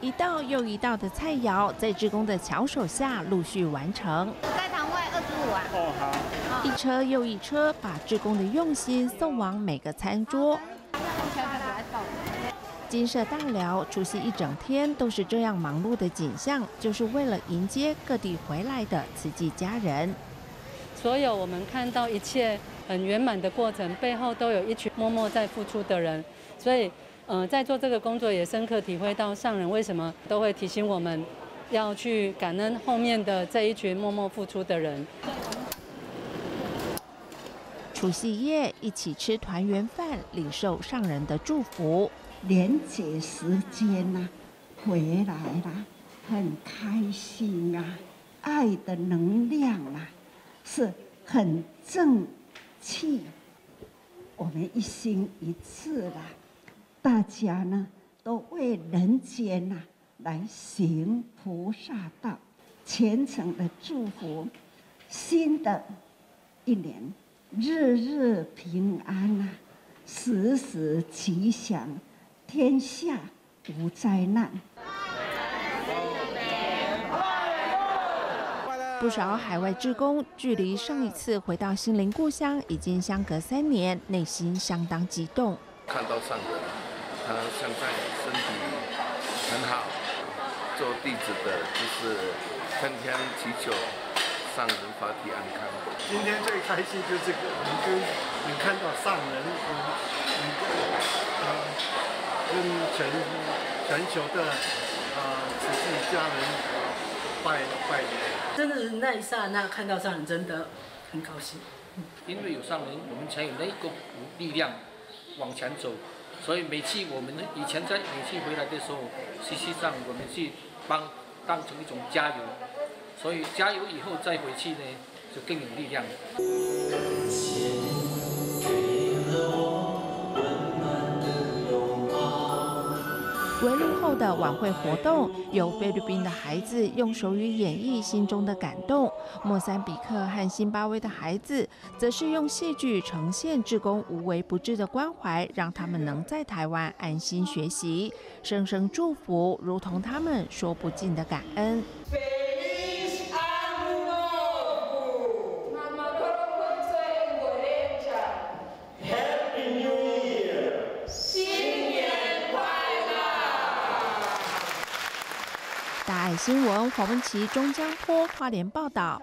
一道又一道的菜肴，在职工的巧手下陆续完成。在堂外二十五啊。哦好。一车又一车，把职工的用心送往每个餐桌。金色大寮除夕一整天都是这样忙碌的景象，就是为了迎接各地回来的慈济家人。所有我们看到一切很圆满的过程背后，都有一群默默在付出的人。所以，嗯，在做这个工作也深刻体会到上人为什么都会提醒我们要去感恩后面的这一群默默付出的人。除夕夜一起吃团圆饭，领受上人的祝福。连结时间呐，回来了，很开心啊！爱的能量啊，是很正气。我们一心一志啦，大家呢都为人间呐来行菩萨道，虔诚的祝福，新的一年日日平安啊，时时吉祥。天下无灾难。不少海外职工距离上一次回到心灵故乡已经相隔三年，内心相当激动。看到上人，他现在身体很好，做弟子的就是天天祈求上人法体安康。今天最开心就是这个，能跟你看到上人，能够呃。跟全全球的啊，慈济家人拜拜年，真的是那一刹那看到上人，真的很高兴。因为有上人，我们才有那个力量往前走。所以每次我们以前在每次回来的时候，实际上我们去帮当成一种加油。所以加油以后再回去呢，就更有力量。围炉后的晚会活动，由菲律宾的孩子用手语演绎心中的感动；莫桑比克和辛巴威的孩子，则是用戏剧呈现志工无微不至的关怀，让他们能在台湾安心学习。声声祝福，如同他们说不尽的感恩。大爱新闻黄文琪、钟江坡花莲报道。